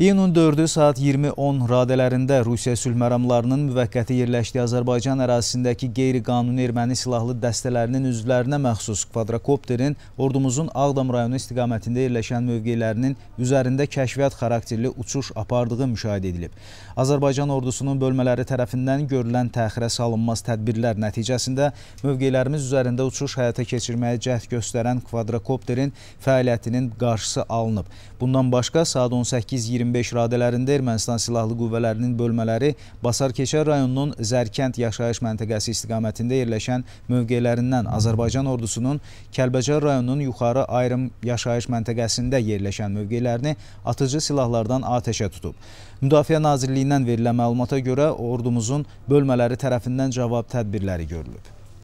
İyunun 4-ü saat 20:10 radələrində Rusiya sülh məramlarının müvəqqəti yerləşdiyi Azərbaycan ərazisindəki qeyri-qanuni erməni silahlı dəstələrinin üzvlərinə məxsus kvadrokopterin ordumuzun Ağdam rayonu istiqamətində yerləşən mövqelərinin üzərində kəşfiyyat xarakterli uçuş apardığı müşahidə edilib. Azərbaycan ordusunun bölmələri tərəfindən görülən təxirə salınmaz tədbirlər nəticəsində mövqelərimiz üzərində uçuş həyata keçirməyə cəhd göstərən kvadrokopterin fəaliyyətinin qarşısı alınıb. Bundan başqa saat 18:20 25 radələrində Ermənistan Silahlı Qüvvələrinin bölmələri Basarkeçər rayonunun Zərkənd yaşayış məntəqəsi istiqamətində yerləşən mövqelərindən Azərbaycan ordusunun Kəlbəcər rayonunun yuxarı ayrım yaşayış məntəqəsində yerləşən mövqelərini atıcı silahlardan atəşə tutub. Müdafiə Nazirliyindən verilən məlumata görə ordumuzun bölmələri tərəfindən cavab tədbirləri görülüb.